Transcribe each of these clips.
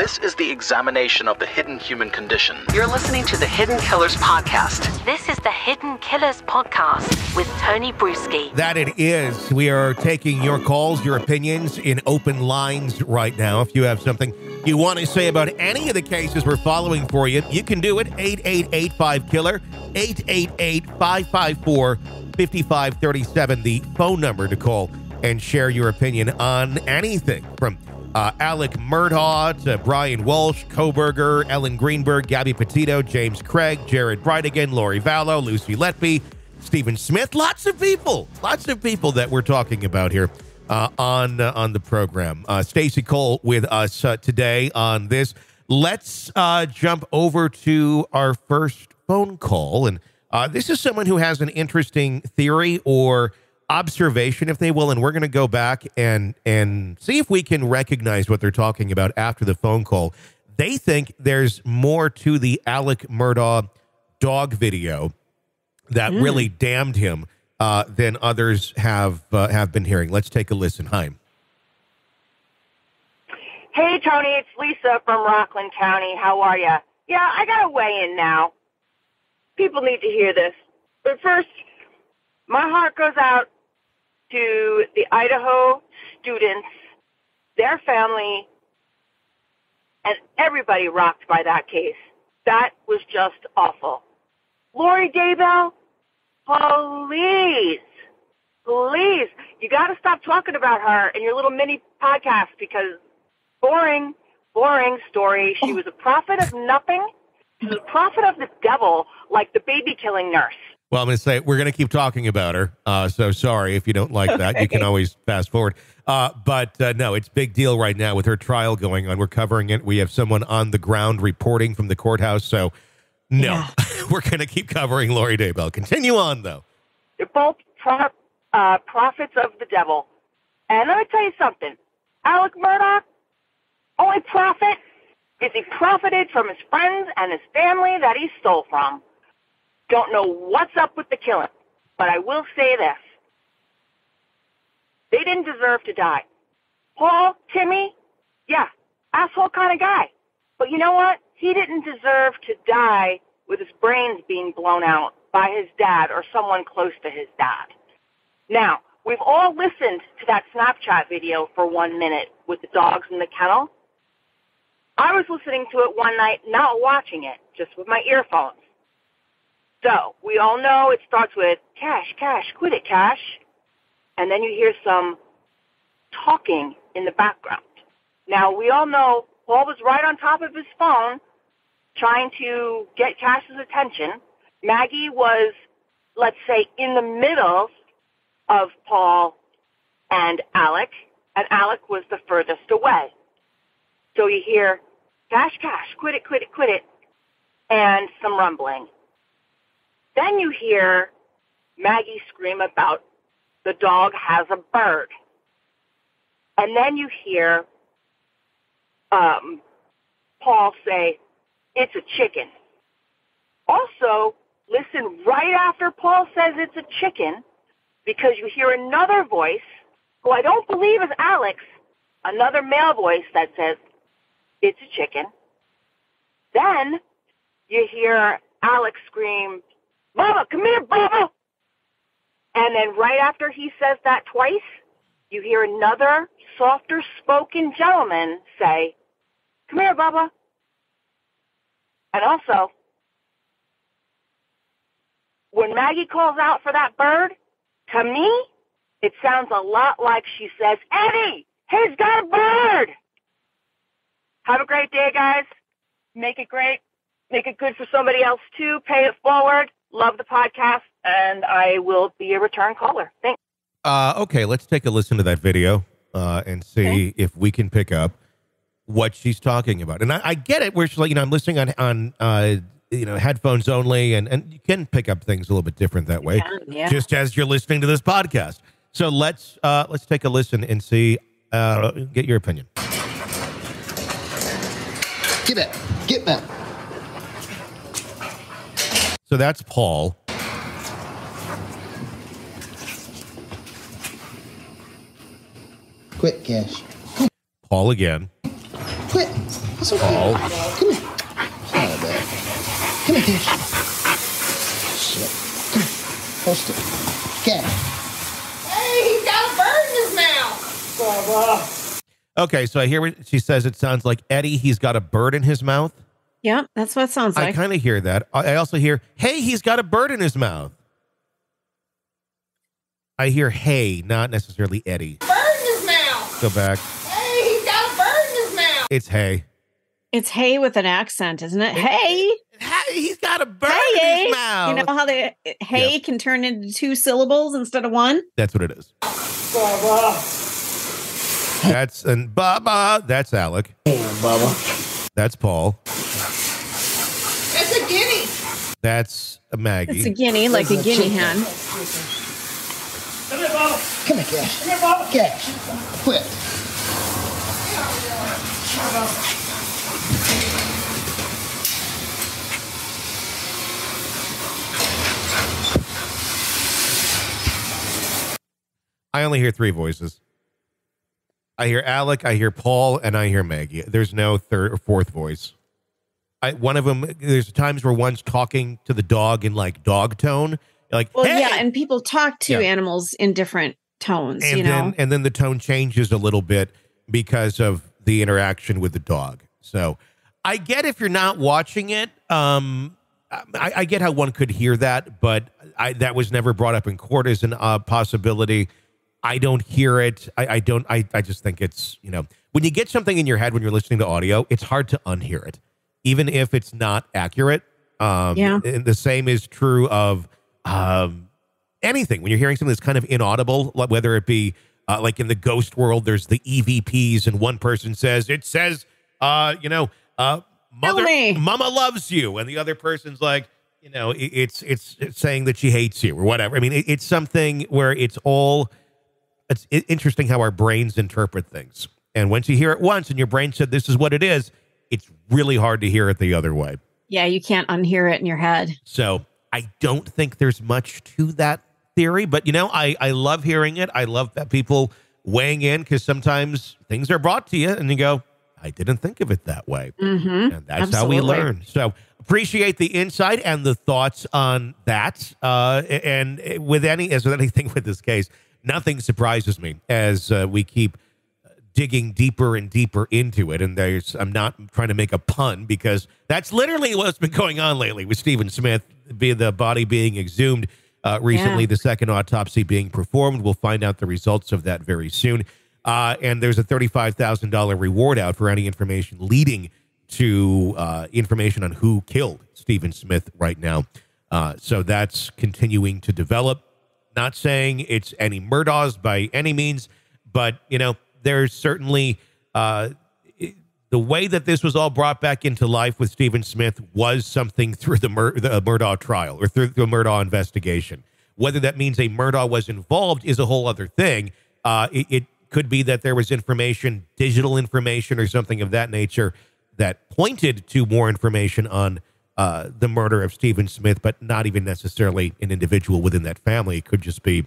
This is the examination of the hidden human condition. You're listening to the Hidden Killers podcast. This is the Hidden Killers podcast with Tony Brueski. That it is. We are taking your calls, your opinions in open lines right now. If you have something you want to say about any of the cases we're following for you, you can do it. 8885-KILLER, 888-554-5537, the phone number to call and share your opinion on anything from uh, Alex Murdaugh to Brian Walshe, Kohberger, Ellen Greenberg, Gabby Petito, James Craig, Jared Bridegan, Lori Vallow, Lucy Letby, Stephen Smith. Lots of people, lots of people that we're talking about here uh, on uh, on the program. Uh, Stacy Cole with us uh, today on this. Let's uh, jump over to our first phone call, and this is someone who has an interesting theory or observation, if they will, and we're going to go back and and see if we can recognize what they're talking about after the phone call. They think there's more to the Alex Murdaugh dog video that Mm. really damned him uh, than others have uh, have been hearing. Let's take a listen. Hi. Hey, Tony, it's Lisa from Rockland County. How are you? Yeah, I got to weigh in now. People need to hear this. But first, my heart goes out to the Idaho students, their family, and everybody rocked by that case. That was just awful. Lori Daybell, please, please, you got to stop talking about her in your little mini podcast because boring, boring story. She was a prophet of nothing. She was a prophet of the devil, like the baby killing nurse. Well, I'm going to say we're going to keep talking about her. Uh, so sorry if you don't like that. You can always fast forward. Uh, but uh, no, it's big deal right now with her trial going on. We're covering it. We have someone on the ground reporting from the courthouse. So no, we're going to keep covering Lori Daybell. Continue on though. They're both pro- uh, prophets of the devil. And let me tell you something. Alex Murdaugh, only prophet is he profited from his friends and his family that he stole from. Don't know what's up with the killing, but I will say this. They didn't deserve to die. Paul, Timmy, yeah, asshole kind of guy. But you know what? He didn't deserve to die with his brains being blown out by his dad or someone close to his dad. Now, we've all listened to that Snapchat video for one minute with the dogs in the kennel. I was listening to it one night, not watching it, just with my earphones. So, we all know it starts with cash, cash, quit it, cash. And then you hear some talking in the background. Now, we all know Paul was right on top of his phone trying to get Cash's attention. Maggie was, let's say, in the middle of Paul and Alex, and Alex was the furthest away. So you hear, Cash, Cash, quit it, quit it, quit it, and some rumbling. Then you hear Maggie scream about the dog has a bird. And then you hear um, Paul say, it's a chicken. Also, listen right after Paul says it's a chicken because you hear another voice, who I don't believe is Alex, another male voice that says, it's a chicken. Then you hear Alex scream, Mama, come here, Mama! And then right after he says that twice, you hear another softer spoken gentleman say, Come here, Bubba. And also, when Maggie calls out for that bird, to me, it sounds a lot like she says, Eddie, he's got a bird. Have a great day, guys. Make it great. Make it good for somebody else too. Pay it forward. Love the podcast, and I will be a return caller. Thanks. Uh, okay, let's take a listen to that video uh, and see if we can pick up what she's talking about. And I, I get it, where she's like, you know, I'm listening on on uh, you know headphones only, and and you can pick up things a little bit different that way, can, yeah. just as you're listening to this podcast. So let's uh, let's take a listen and see. Uh, get your opinion. Get back. Get back. So that's Paul. Quit, Cash. Paul again. Quit. It's okay. Paul. Come here. It's not bad. Come here, Cash. Shit. Come here. Post it. Cash. Hey, he's got a bird in his mouth. Okay, so I hear what she says. It sounds like Eddie. He's got a bird in his mouth. Yeah, that's what it sounds like. I kind of hear that. I I also hear, "Hey, he's got a bird in his mouth." I hear "Hey," not necessarily Eddie. Bird in his mouth. Go back. Hey, he's got a bird in his mouth. It's "Hey." it's hey with an accent, isn't it? Hey, Hey, he's got a bird hey, in his mouth. you know how the hey can turn into two syllables instead of one. That's what it is. Baba. That's and Baba. That's Alec. Bubba. That's Paul. It's a Maggie. It's a guinea, like a It's a guinea chicken. hen. Come here, Cash. Come here, Bubba. Cash. Quick. I only hear three voices. I hear Alec, I hear Paul, and I hear Maggie. There's no third or fourth voice. I, one of them, there's times where one's talking to the dog in like dog tone, like, Well, "Hey!" yeah, and people talk to Yeah. animals in different tones, and you then know. and then the tone changes a little bit because of the interaction with the dog. So I get if you're not watching it. Um, I, I get how one could hear that, but I, that was never brought up in court as a uh, possibility. I don't hear it. I, I don't. I, I just think it's you know when you get something in your head when you're listening to audio, it's hard to unhear it, even if it's not accurate. Um, Yeah. And the same is true of um, anything when you're hearing something that's kind of inaudible, whether it be uh, like in the ghost world, there's the EVPs, and one person says it says, uh, you know, uh, mother, mama loves you, and the other person's like, you know, it, it's, it's it's saying that she hates you or whatever. I mean, it, it's something where it's all. It's interesting how our brains interpret things, and once you hear it once, and your brain said this is what it is, it's really hard to hear it the other way. yeah, you can't unhear it in your head. So I don't think there's much to that theory, but you know, I, I love hearing it. I love that people weighing in because sometimes things are brought to you and you go, I didn't think of it that way. Mm-hmm. And that's how we learn. So appreciate the insight and the thoughts on that. Uh, and with any, as with anything with this case, nothing surprises me as uh, we keep digging deeper and deeper into it. And there's, I'm not trying to make a pun because that's literally what's been going on lately with Stephen Smith, be the body being exhumed uh, recently, Yeah. the second autopsy being performed. We'll find out the results of that very soon. Uh, and there's a $35,000 reward out for any information leading to uh, information on who killed Stephen Smith right now. Uh, so that's continuing to develop. Not saying it's any Murdaughs by any means, but you know, there's certainly uh, the way that this was all brought back into life with Stephen Smith was something through the, Mur- the Murdaugh trial or through the Murdaugh investigation. Whether that means a Murdaugh was involved is a whole other thing. Uh, it, it could be that there was information, digital information, or something of that nature that pointed to more information on uh, the murder of Stephen Smith, but not even necessarily an individual within that family. It could just be,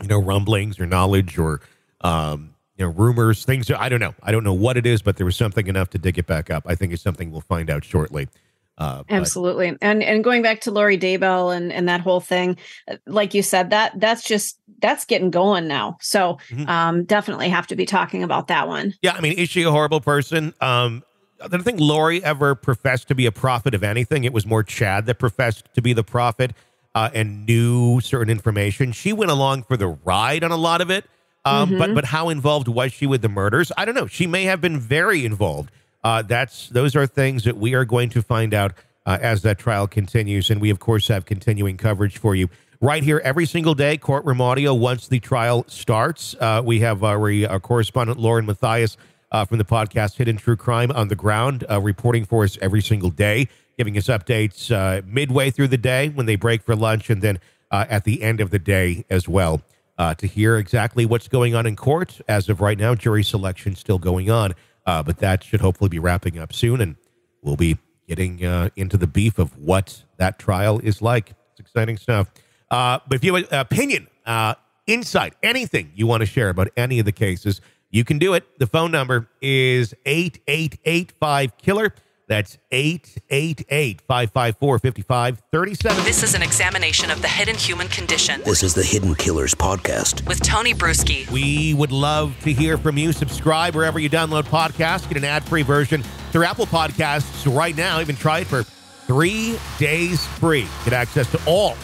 you know, rumblings or knowledge or, um, you know, rumors, things. I don't know. I don't know what it is, but there was something enough to dig it back up. I think it's something we'll find out shortly. Uh, but- Absolutely. And and going back to Lori Daybell and and that whole thing, uh, like you said, that that's just that's getting going now. So Mhm. um definitely have to be talking about that one. Yeah, I mean, is she a horrible person? Um, I don't think Lori ever professed to be a prophet of anything. It was more Chad that professed to be the prophet uh, and knew certain information. She went along for the ride on a lot of it. Um, But but how involved was she with the murders? I don't know. She may have been very involved. Uh, that's those are things that we are going to find out uh, as that trial continues, and we of course have continuing coverage for you right here every single day. Courtroom audio once the trial starts. Uh, we have our, our correspondent Lauren Matthias uh, from the podcast Hidden True Crime on the ground, uh, reporting for us every single day, giving us updates uh, midway through the day when they break for lunch, and then uh, at the end of the day as well. Uh, to hear exactly what's going on in court. As of right now, jury selection still going on, uh, but that should hopefully be wrapping up soon, and we'll be getting uh, into the beef of what that trial is like. It's exciting stuff. Uh, but if you have an opinion, uh, insight, anything you want to share about any of the cases, You can do it. The phone number is 8885 Killer. That's 888 554 5537. This is an examination of the hidden human condition This is the Hidden Killers podcast. with Tony Brueski. We would love to hear from you. Subscribe wherever you download podcasts. Get an ad free version through Apple Podcasts right now. Even try it for three days free. Get access to all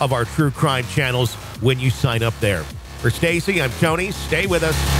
of our true crime channels when you sign up there. For Stacy, I'm Tony. Stay with us.